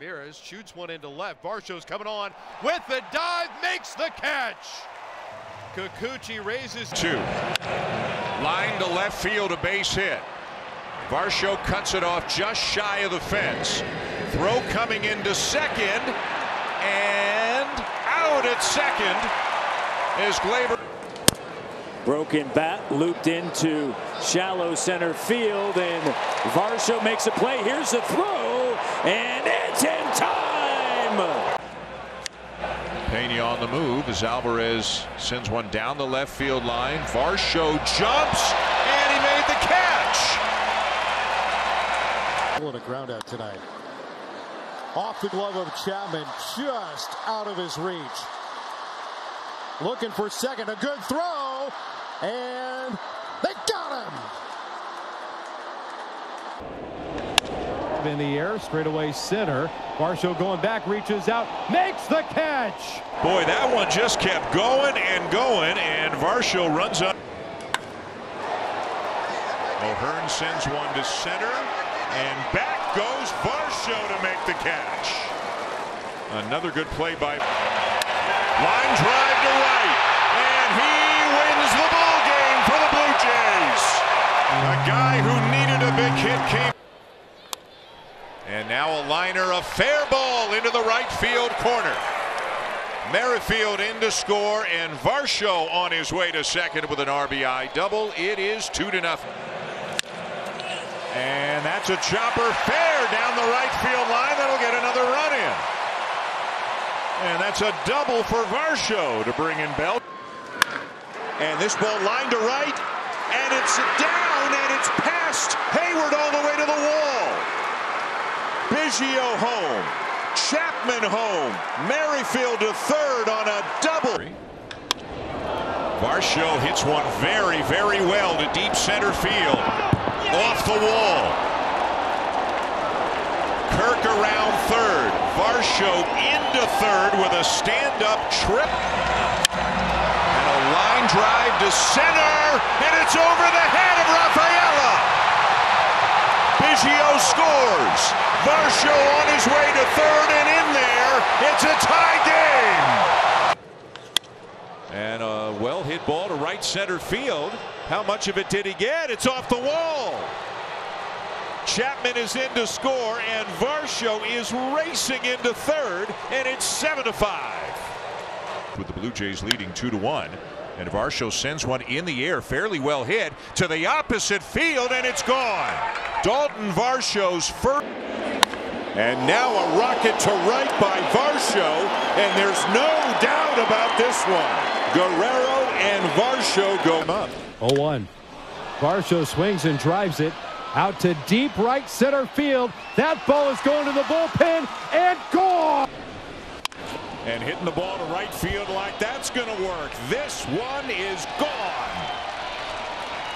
Ramirez shoots one into left. Varsho's coming on with the dive, makes the catch. Kikuchi raises two. Line to left field, a base hit. Varsho cuts it off just shy of the fence. Throw coming into second, and out at second is Gleyber. Broken bat looped into shallow center field, and Varsho makes a play. Here's the throw, and it's in time. Pena on the move as Alvarez sends one down the left field line. Varsho jumps, and he made the catch. Pulling a ground out tonight. Off the glove of Chapman, just out of his reach. Looking for second, a good throw, and they got In the air, straightaway center. Varsho going back, reaches out, makes the catch. Boy, that one just kept going and going, and Varsho runs up. O'Hearn sends one to center, and back goes Varsho to make the catch. Another good play by line drive to right, and he wins the ball game for the Blue Jays. A guy who needed a big hit came. Now a liner, a fair ball into the right field corner. Merrifield in to score, and Varsho on his way to second with an RBI double. It is two to nothing. And that's a chopper fair down the right field line. That'll get another run in. And that's a double for Varsho to bring in Belt. And this ball lined to right, and it's down, and it's past Heyward all the way to the wall. Biggio home. Chapman home. Merrifield to third on a double. Varsho hits one very, very well to deep center field. Off the wall. Kirk around third. Varsho into third with a stand-up trip. And a line drive to center. And it's over the head of Rafaela. Biggio scores. Varsho on his way to third and in there. It's a tie game. And a well hit ball to right center field. How much of it did he get? It's off the wall. Chapman is in to score, and Varsho is racing into third, and it's seven to five. With the Blue Jays leading two to one, and Varsho sends one in the air, fairly well hit to the opposite field, and it's gone. Daulton Varsho's first. And now a rocket to right by Varsho, and there's no doubt about this one. Guerrero and Varsho go up. 0-1. Varsho swings and drives it out to deep right center field. That ball is going to the bullpen and gone. And hitting the ball to right field like that's going to work. This one is gone.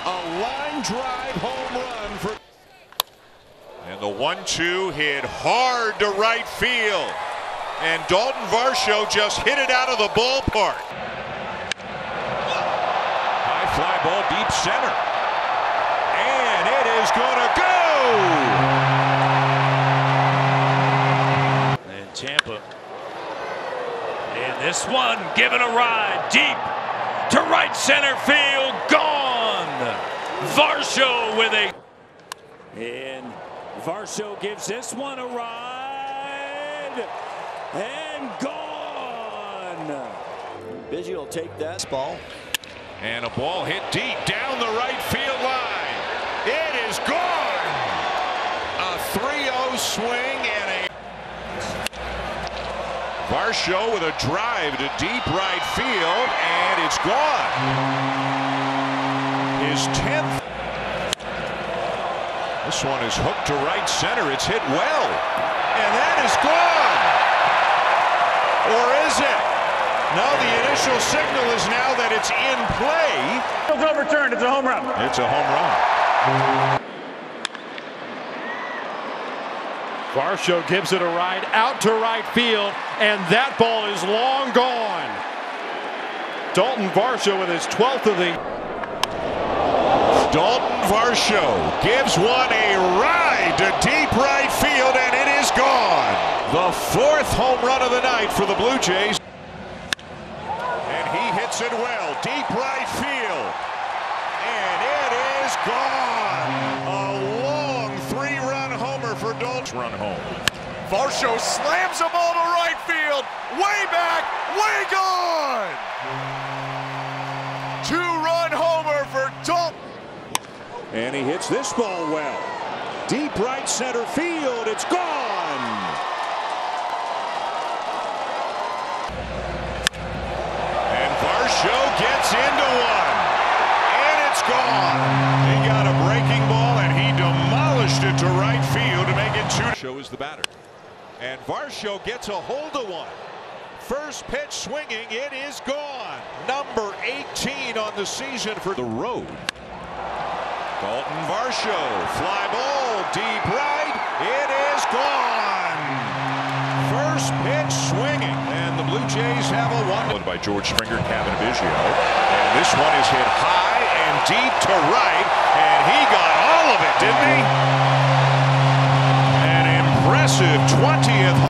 A line drive home run for. And the one-two hit hard to right field. And Daulton Varsho just hit it out of the ballpark. High fly ball deep center. And it is going to go. And Tampa. And this one given a ride deep to right center field. Gone. Varsho with a. And Varsho gives this one a ride. And gone. Biggio will take that ball. And a ball hit deep down the right field line. It is gone. A 3-0 swing and a Varsho with a drive to deep right field, and it's gone. His 10th. This one is hooked to right center. It's hit well. And that is gone. Or is it? No, the initial signal is now that it's in play. It's overturned. It's a home run. It's a home run. Varsho gives it a ride out to right field, and that ball is long gone. Daulton Varsho with his 12th of the. Daulton Varsho gives one a ride to deep right field, and it is gone. The fourth home run of the night for the Blue Jays. And he hits it well, deep right field. And it is gone. Run home. Varsho slams a ball to right field. Way back, way gone. Two-run homer for Daulton. And he hits this ball well. Deep right center field. It's gone. It to right field to make it two. Show is the batter. And Varsho gets a hold of one. First pitch swinging. It is gone. Number 18 on the season for the road. Daulton Varsho, fly ball, deep right, it is gone. First pitch swinging, Blue Jays have a one. By George Springer, Cavan Biggio, and this one is hit high and deep to right, and he got all of it, didn't he? An impressive 20th.